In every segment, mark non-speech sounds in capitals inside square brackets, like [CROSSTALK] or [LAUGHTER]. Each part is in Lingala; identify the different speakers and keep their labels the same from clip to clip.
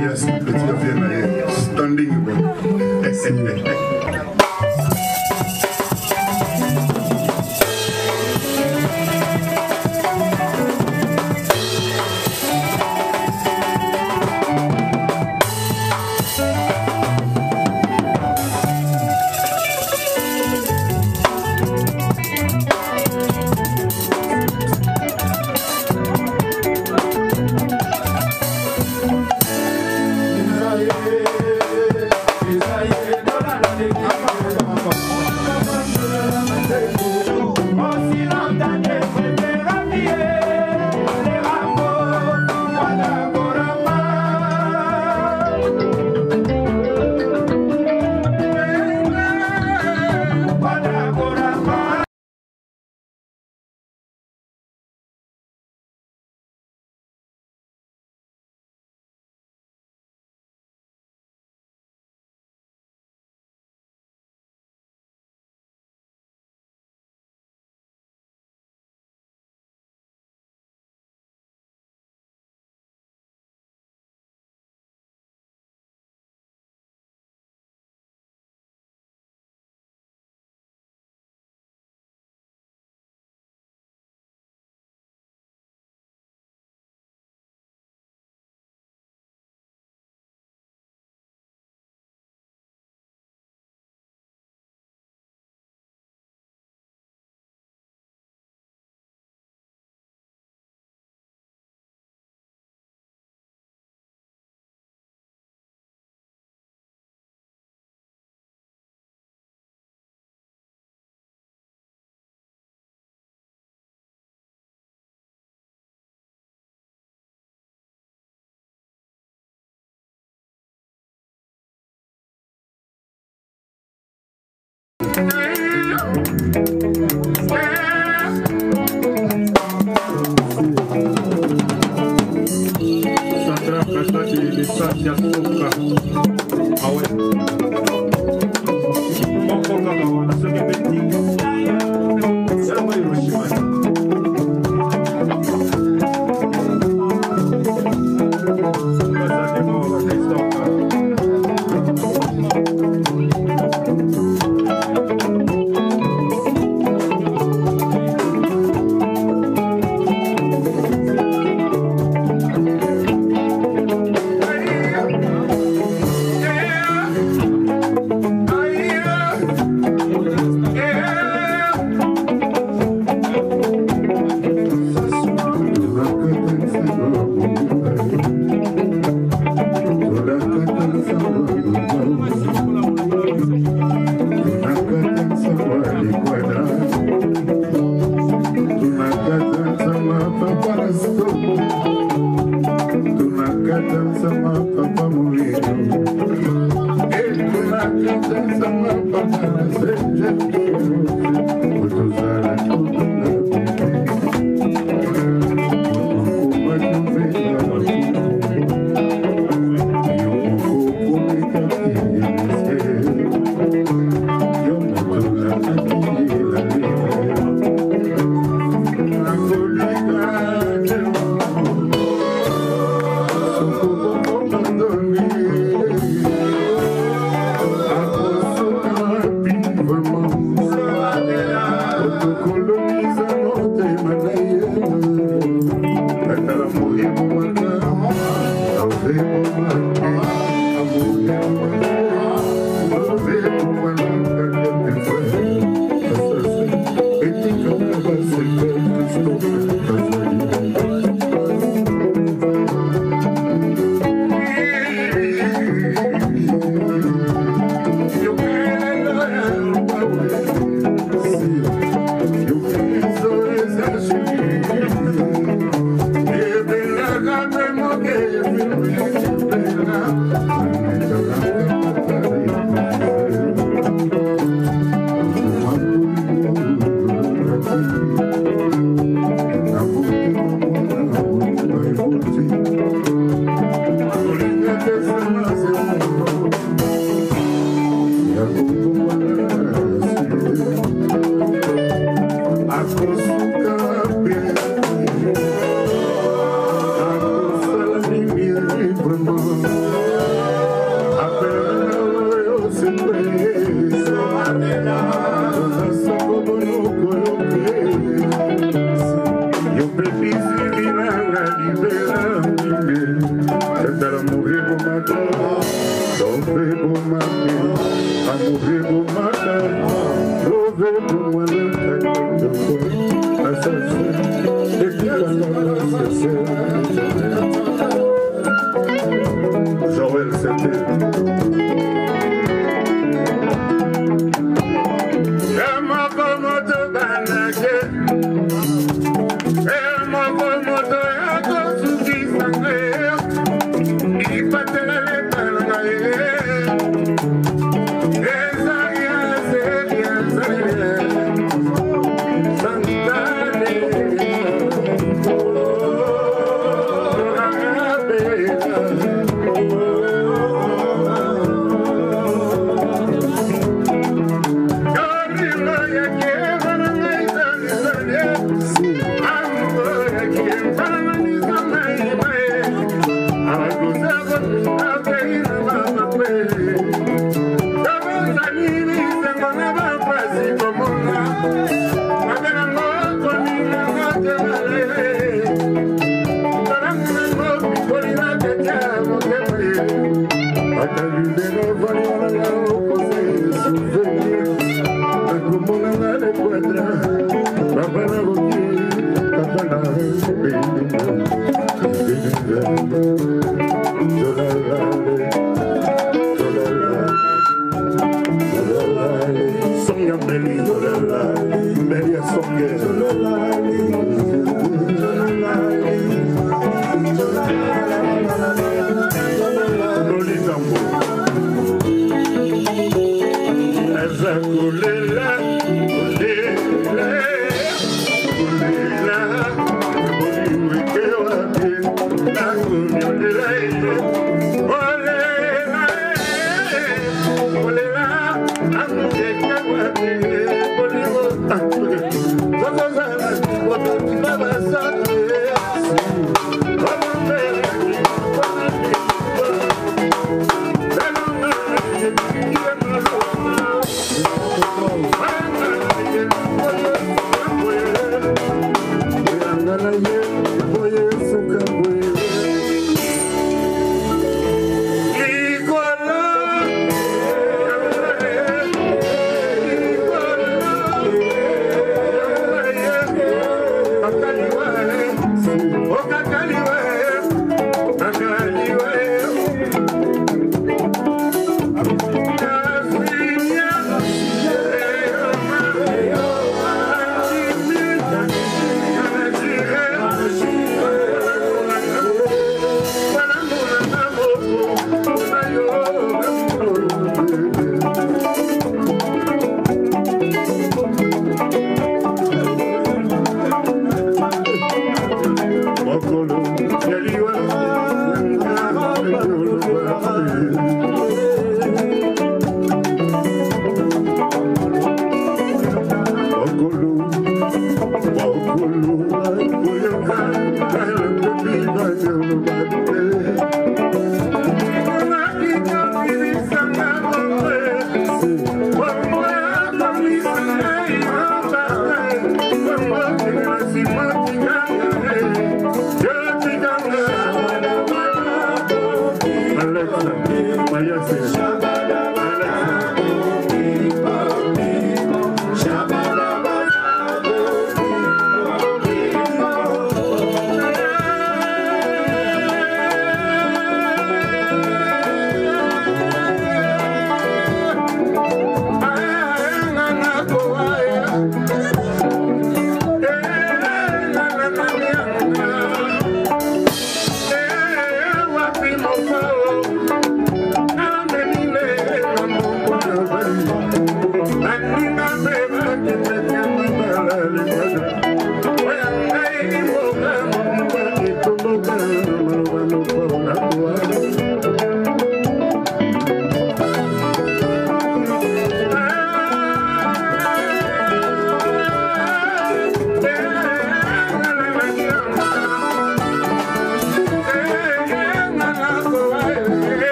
Speaker 1: highest, it's your favorite, standing. [LAUGHS]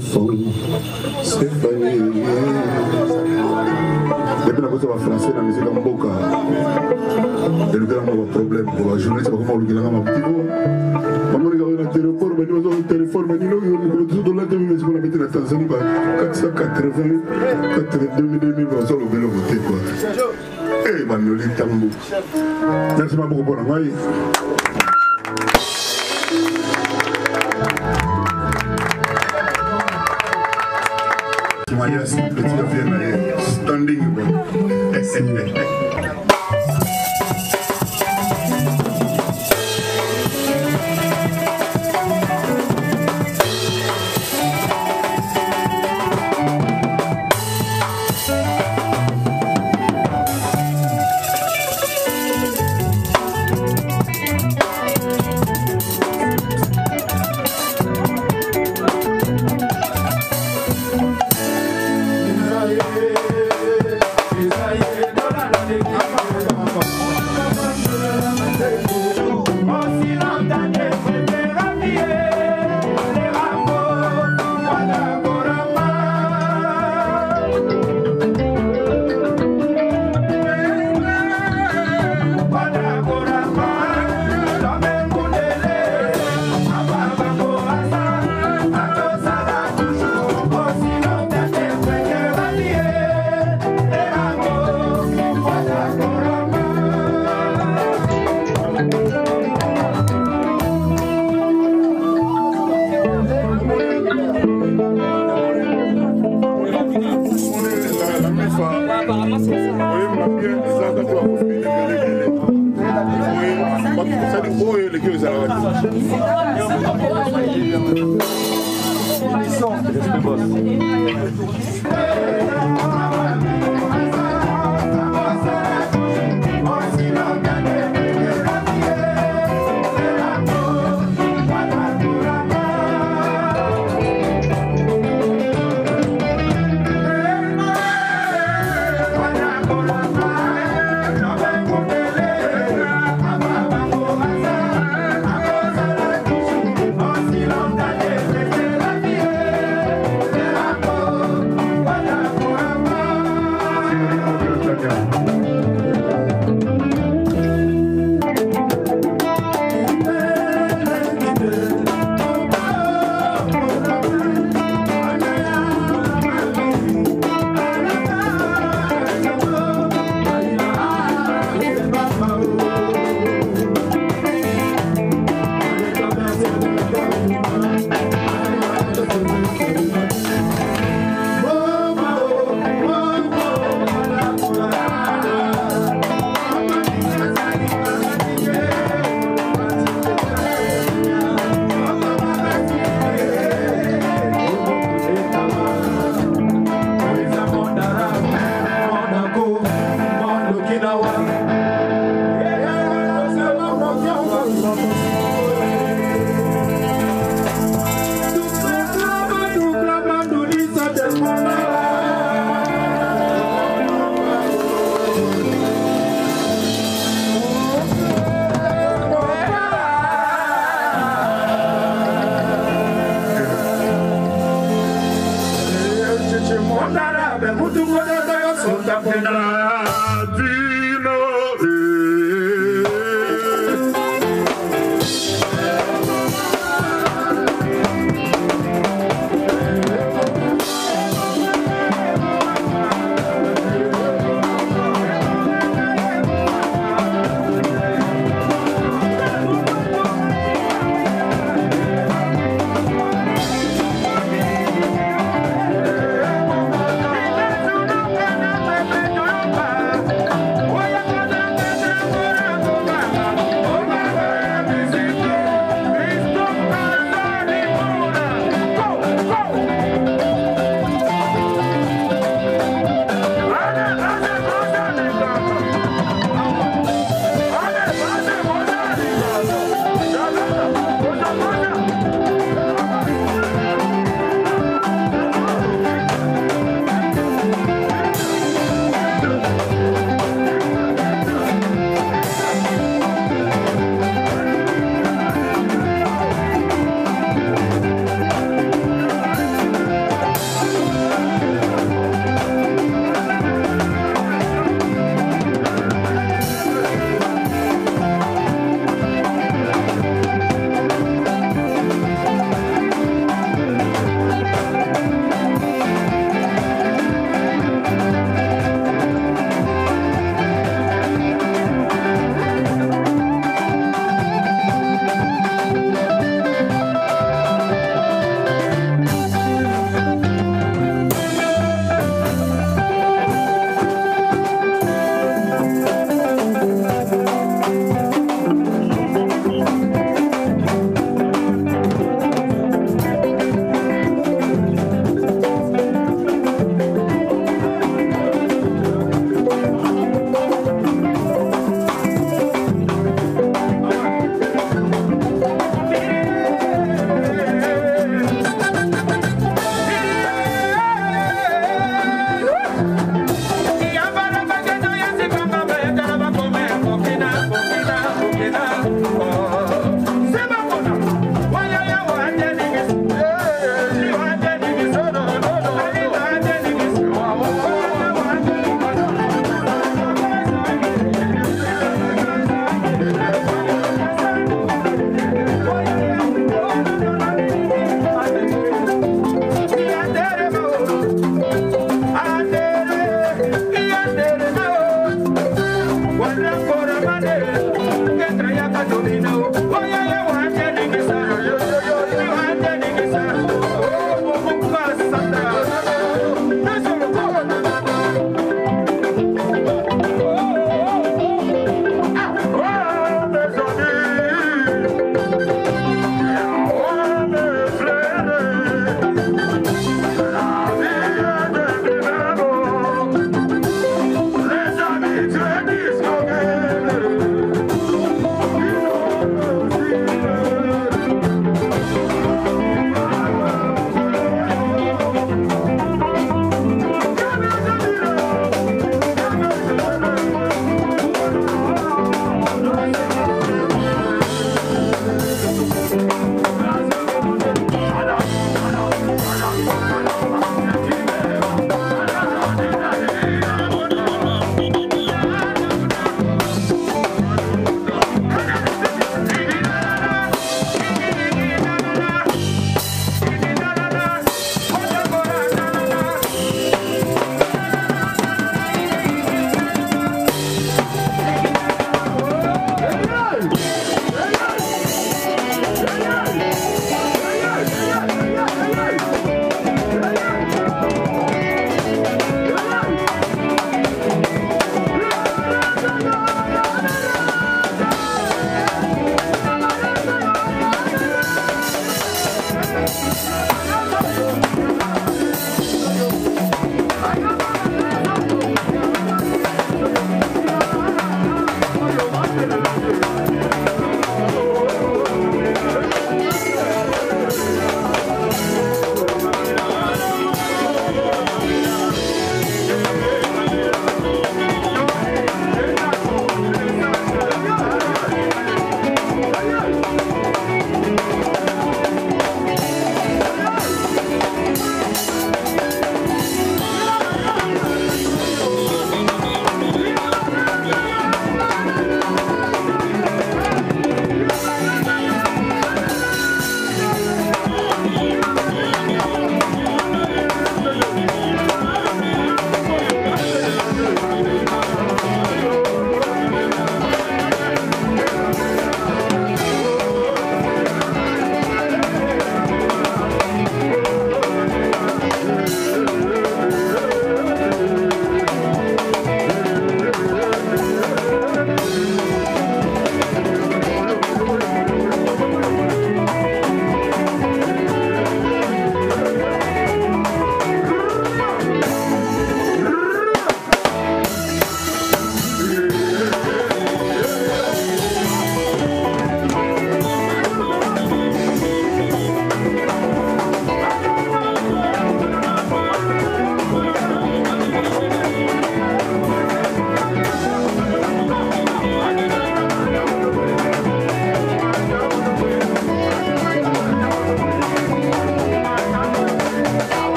Speaker 1: enfants, Stéphanie. Depuis la cause de français, la musique en boca. Et le grand problème pour la journée, c'est pas comment le grand m'a petit mot. Maman, regarde la téléphone, mais nous avons le téléphone, mais nous avons le téléphone, mais nous avons le téléphone, mais nous avons le téléphone, mais 480, 82 000, mais nous avons le voté quoi. Eh, Manoli Tambo. Merci beaucoup pour la maille.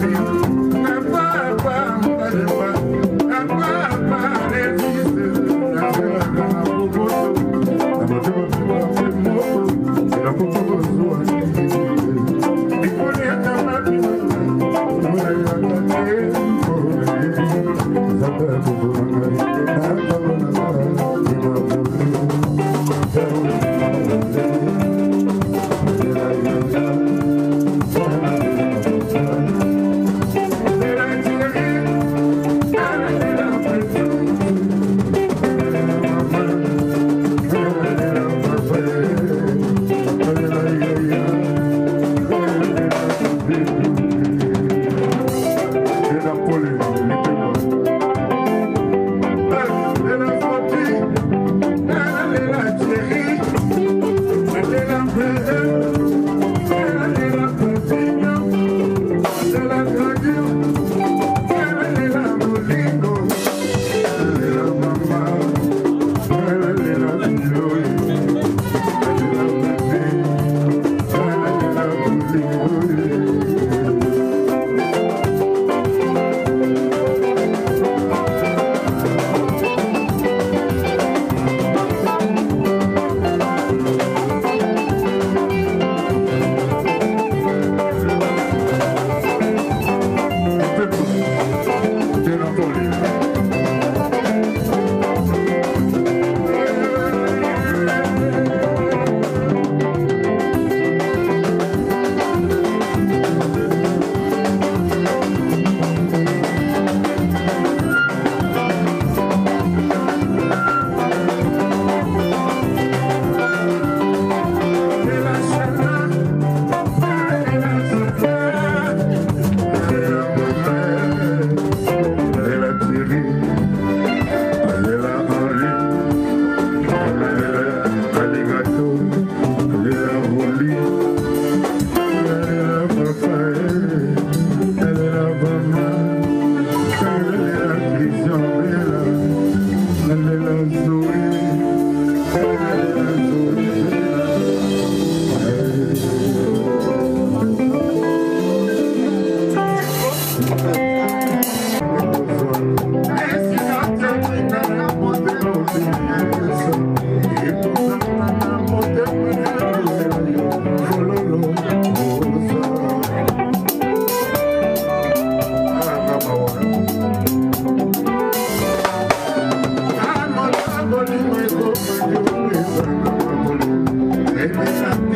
Speaker 1: Thank you.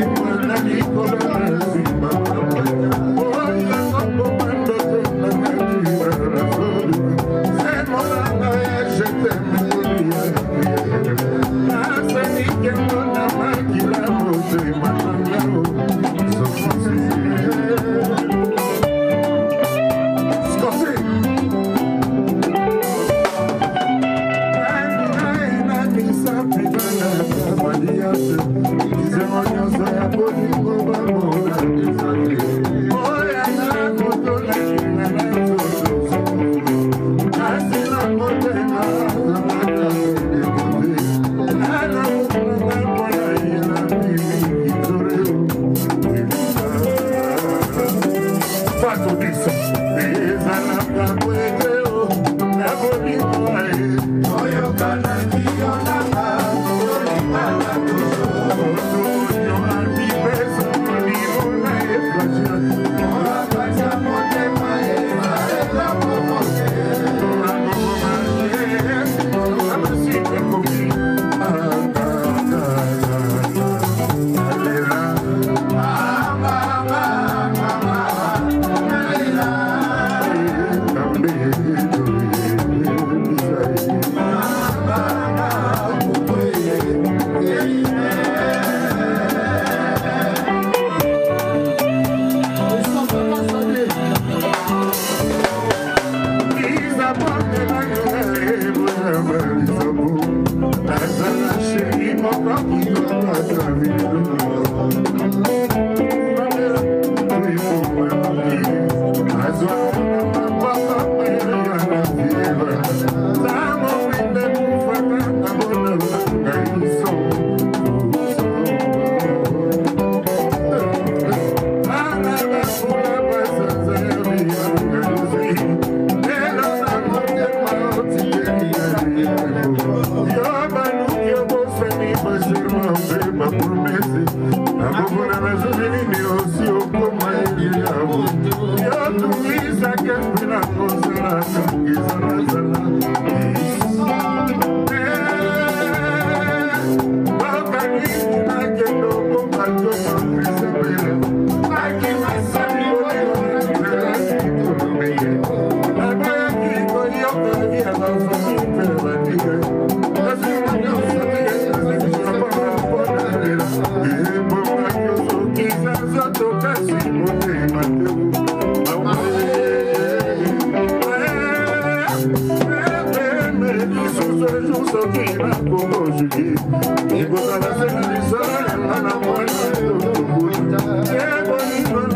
Speaker 1: people and go. nakokosuki ekozala se na lisolo yanga na moyo ekobuna